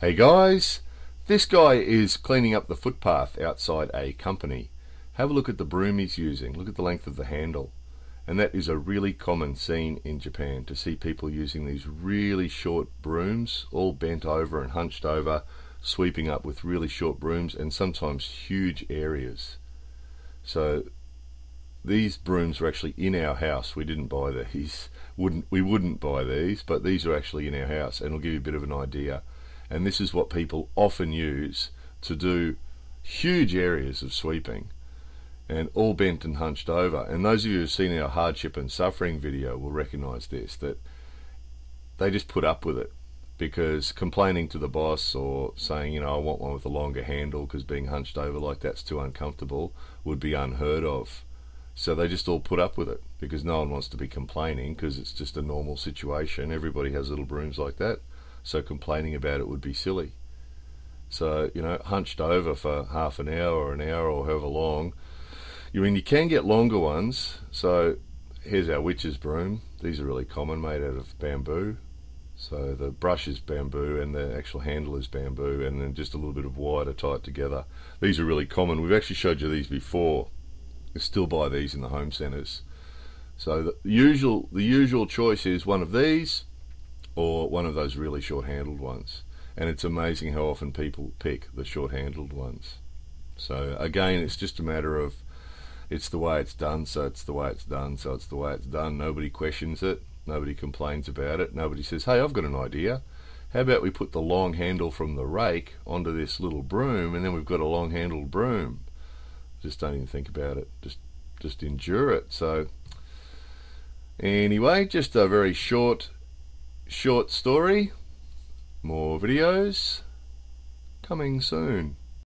Hey guys, this guy is cleaning up the footpath outside a company. Have a look at the broom he's using. Look at the length of the handle. And that is a really common scene in Japan to see people using these really short brooms, all bent over and hunched over, sweeping up with really short brooms and sometimes huge areas. So these brooms are actually in our house. We didn't buy these. Wouldn't we wouldn't buy these, but these are actually in our house and it'll give you a bit of an idea and this is what people often use to do huge areas of sweeping and all bent and hunched over. And those of you who've seen our hardship and suffering video will recognize this that they just put up with it because complaining to the boss or saying, you know, I want one with a longer handle because being hunched over like that's too uncomfortable would be unheard of. So they just all put up with it because no one wants to be complaining because it's just a normal situation. Everybody has little brooms like that so complaining about it would be silly. So, you know, hunched over for half an hour or an hour or however long. You mean you can get longer ones. So here's our witch's broom. These are really common, made out of bamboo. So the brush is bamboo and the actual handle is bamboo and then just a little bit of wire to tie it together. These are really common. We've actually showed you these before. You still buy these in the home centres. So the usual the usual choice is one of these or one of those really short-handled ones. And it's amazing how often people pick the short-handled ones. So again, it's just a matter of it's the way it's done, so it's the way it's done, so it's the way it's done. Nobody questions it. Nobody complains about it. Nobody says, hey, I've got an idea. How about we put the long handle from the rake onto this little broom and then we've got a long handled broom. Just don't even think about it. Just just endure it. So anyway, just a very short short story. More videos coming soon.